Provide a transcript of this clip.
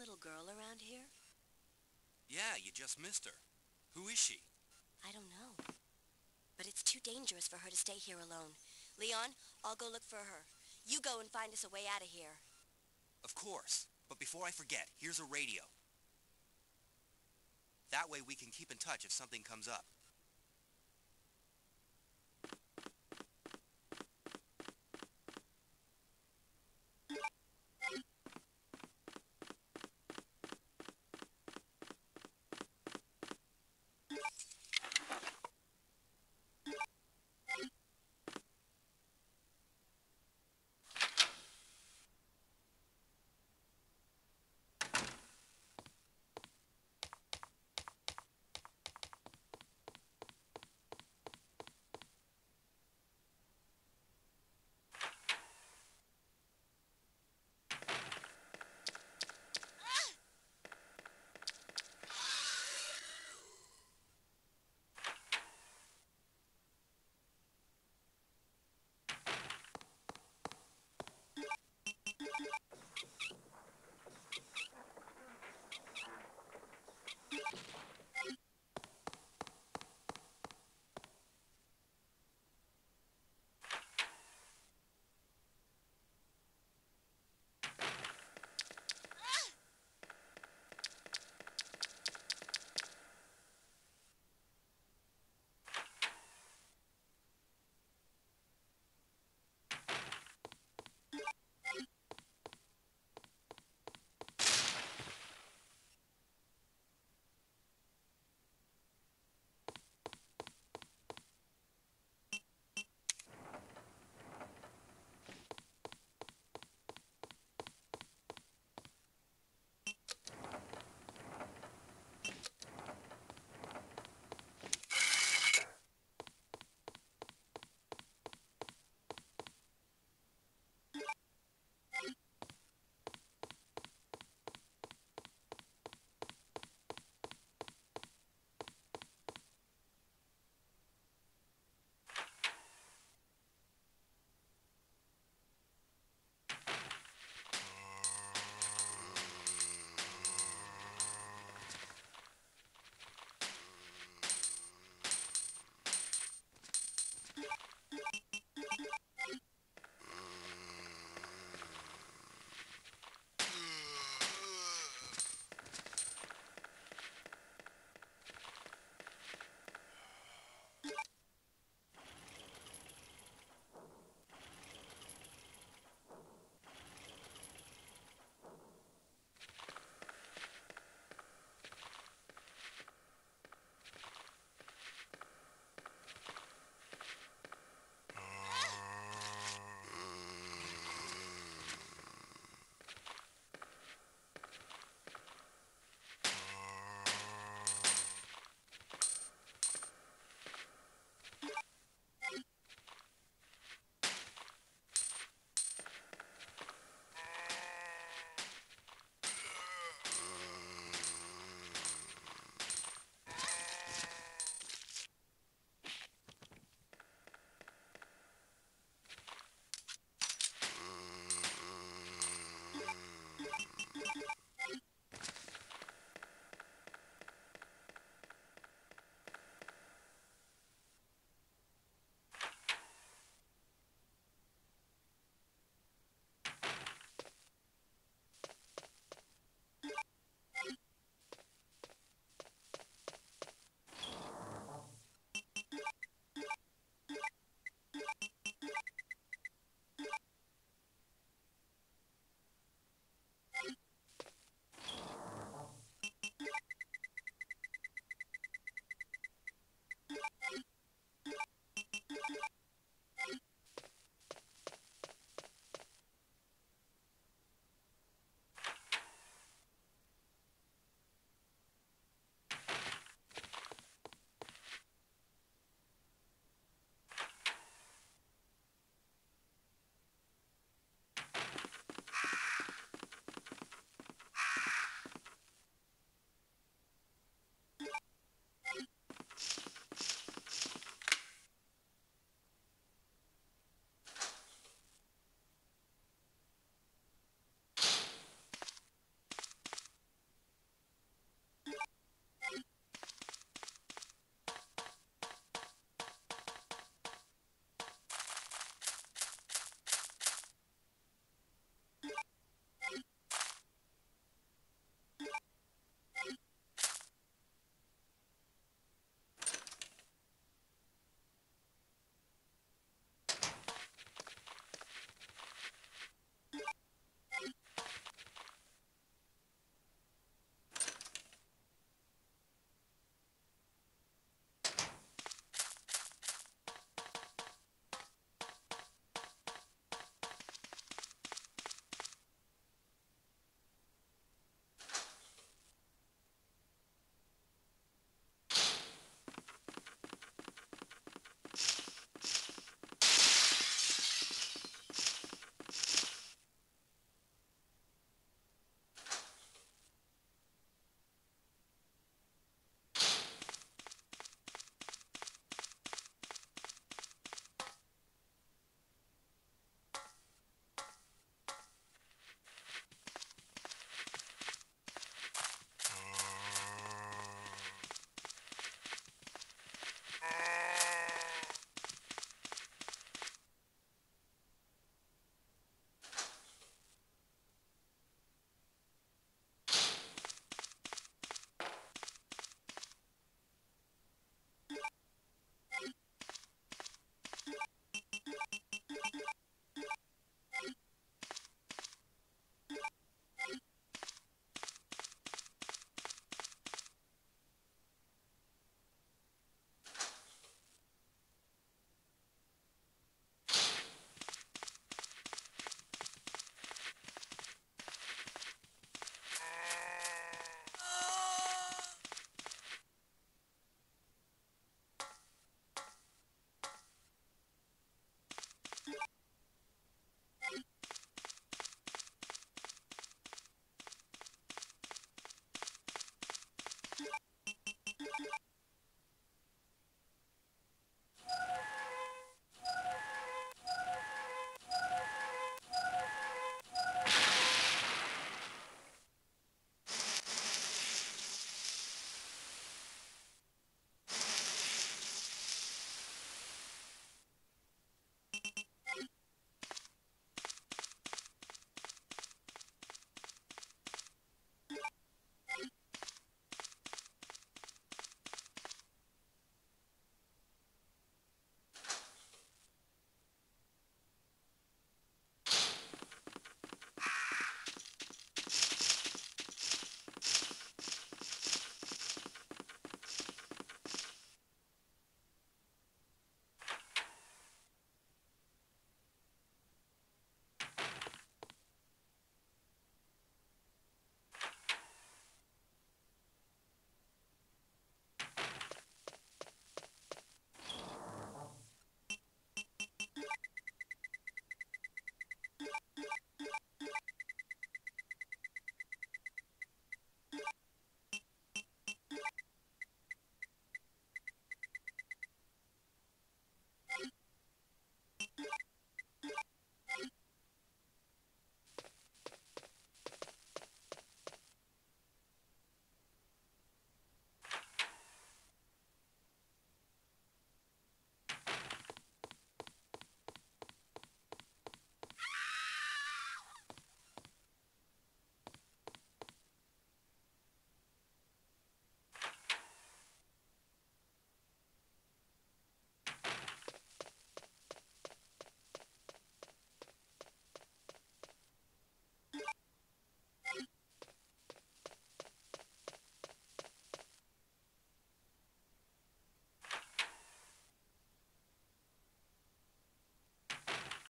little girl around here? Yeah, you just missed her. Who is she? I don't know. But it's too dangerous for her to stay here alone. Leon, I'll go look for her. You go and find us a way out of here. Of course. But before I forget, here's a radio. That way we can keep in touch if something comes up.